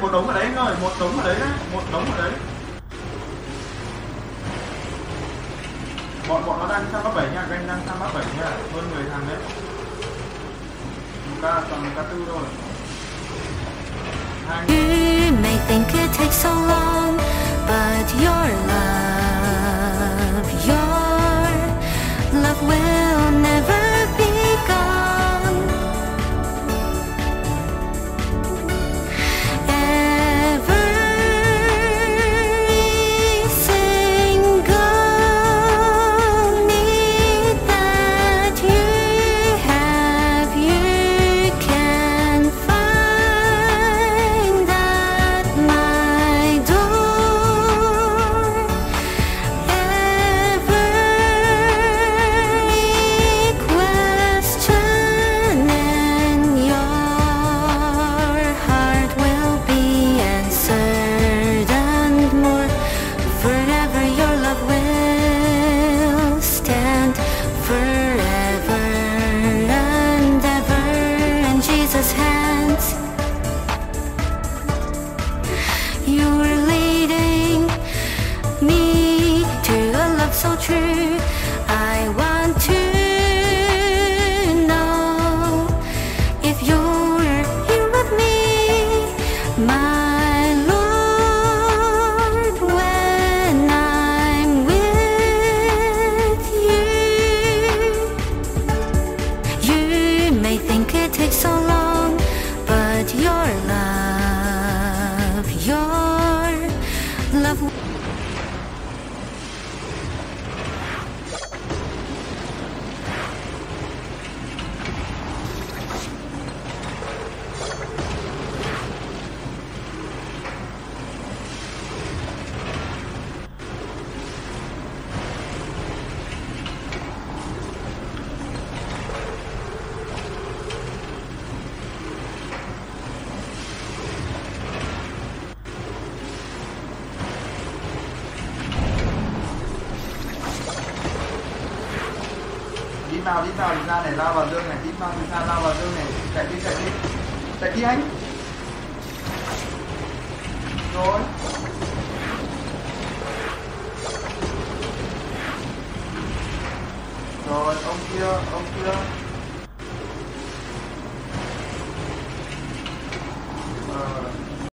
một đống ở đấy anh ơi một đống ở đấy đấy một đống ở đấy. Bọn bọn nó đang sang bắt bảy nha anh đang sang bắt bảy nha hơn 10 thằng đấy. Một ca toàn một ca tư thôi. Hai You đi vào đi vào, đi ra này, lao vào dương này, đi vào, đi ra, lao vào dương này. Chạy đi chạy đi. Chạy đi anh. Rồi. Rồi, ông kia ông kia.